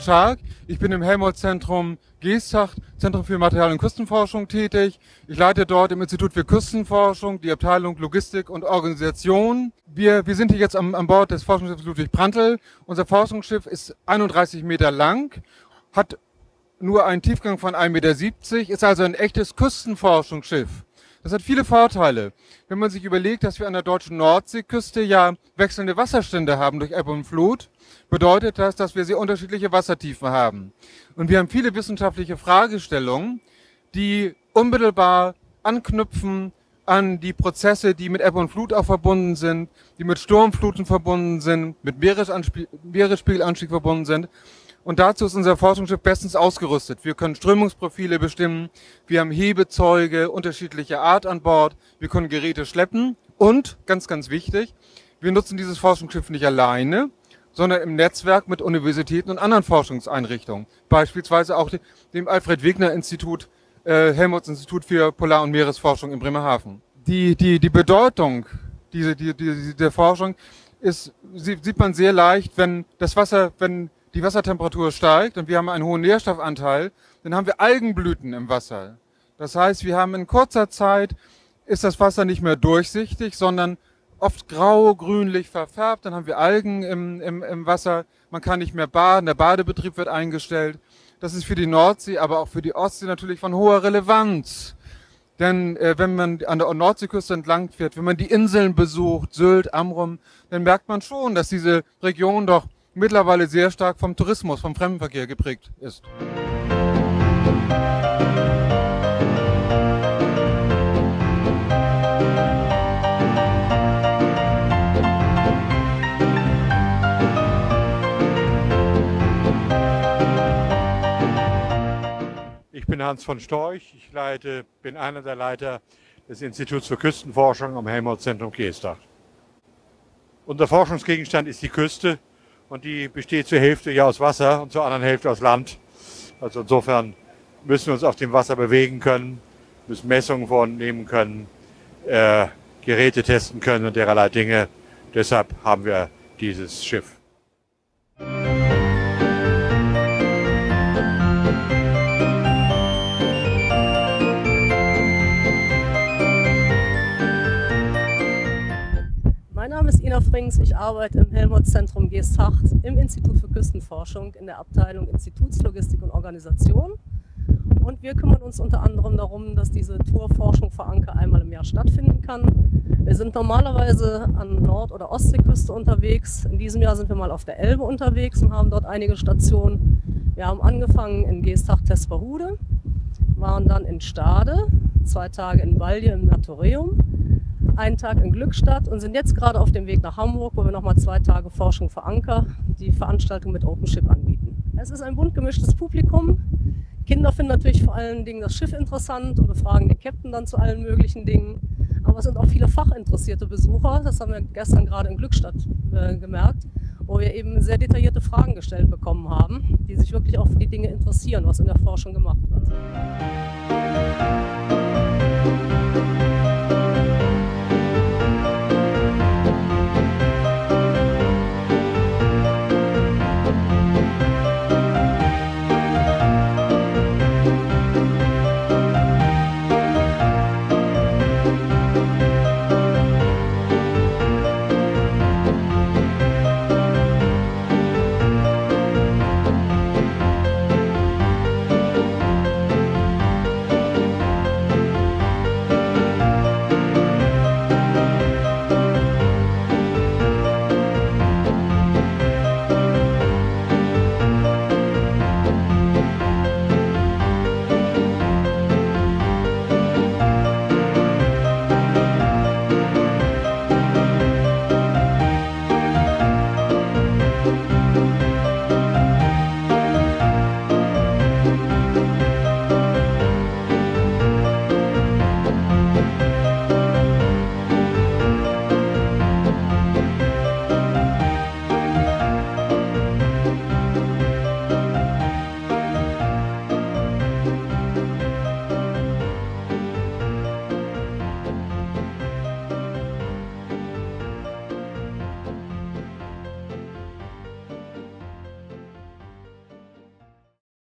Schark. Ich bin im Helmholtz-Zentrum Geesthacht, Zentrum für Material- und Küstenforschung tätig. Ich leite dort im Institut für Küstenforschung die Abteilung Logistik und Organisation. Wir, wir sind hier jetzt an, an Bord des Forschungsschiffs Ludwig Prantl. Unser Forschungsschiff ist 31 Meter lang, hat nur einen Tiefgang von 1,70 Meter, ist also ein echtes Küstenforschungsschiff. Das hat viele Vorteile. Wenn man sich überlegt, dass wir an der deutschen Nordseeküste ja wechselnde Wasserstände haben durch Ebbe und Flut, bedeutet das, dass wir sehr unterschiedliche Wassertiefen haben. Und wir haben viele wissenschaftliche Fragestellungen, die unmittelbar anknüpfen an die Prozesse, die mit Ebbe und Flut auch verbunden sind, die mit Sturmfluten verbunden sind, mit Meeresspiegelanstieg verbunden sind. Und dazu ist unser Forschungsschiff bestens ausgerüstet. Wir können Strömungsprofile bestimmen, wir haben Hebezeuge unterschiedlicher Art an Bord, wir können Geräte schleppen und, ganz, ganz wichtig, wir nutzen dieses Forschungsschiff nicht alleine, sondern im Netzwerk mit Universitäten und anderen Forschungseinrichtungen. Beispielsweise auch dem Alfred Wegener Institut, äh, Helmholtz Institut für Polar- und Meeresforschung in Bremerhaven. Die, die, die Bedeutung diese, die, die, der Forschung ist, sieht man sehr leicht, wenn das Wasser, wenn die Wassertemperatur steigt und wir haben einen hohen Nährstoffanteil, dann haben wir Algenblüten im Wasser. Das heißt, wir haben in kurzer Zeit ist das Wasser nicht mehr durchsichtig, sondern oft grau, grünlich verfärbt. Dann haben wir Algen im, im, im Wasser. Man kann nicht mehr baden. Der Badebetrieb wird eingestellt. Das ist für die Nordsee, aber auch für die Ostsee natürlich von hoher Relevanz. Denn äh, wenn man an der Nordseeküste entlang fährt, wenn man die Inseln besucht, Sylt, Amrum, dann merkt man schon, dass diese Region doch mittlerweile sehr stark vom Tourismus, vom Fremdenverkehr geprägt ist. Ich bin Hans von Storch. Ich leite, bin einer der Leiter des Instituts für Küstenforschung am Helmholtz-Zentrum Geestach. Unser Forschungsgegenstand ist die Küste und die besteht zur Hälfte ja aus Wasser und zur anderen Hälfte aus Land. Also insofern müssen wir uns auf dem Wasser bewegen können, müssen Messungen vornehmen können, äh, Geräte testen können und derlei Dinge. Deshalb haben wir dieses Schiff. Ina Frings. Ich arbeite im Helmholtz-Zentrum Geesthacht im Institut für Küstenforschung in der Abteilung Institutslogistik und Organisation. Und wir kümmern uns unter anderem darum, dass diese Tourforschung vor Anker einmal im Jahr stattfinden kann. Wir sind normalerweise an Nord- oder Ostseeküste unterwegs. In diesem Jahr sind wir mal auf der Elbe unterwegs und haben dort einige Stationen. Wir haben angefangen in Geesthacht-Tesperhude, waren dann in Stade, zwei Tage in Balje im Natureum einen Tag in Glückstadt und sind jetzt gerade auf dem Weg nach Hamburg, wo wir nochmal zwei Tage Forschung für Anker, die Veranstaltung mit OpenShip anbieten. Es ist ein bunt gemischtes Publikum. Kinder finden natürlich vor allen Dingen das Schiff interessant und befragen den Captain dann zu allen möglichen Dingen. Aber es sind auch viele fachinteressierte Besucher. Das haben wir gestern gerade in Glückstadt äh, gemerkt, wo wir eben sehr detaillierte Fragen gestellt bekommen haben, die sich wirklich auch für die Dinge interessieren, was in der Forschung gemacht wird.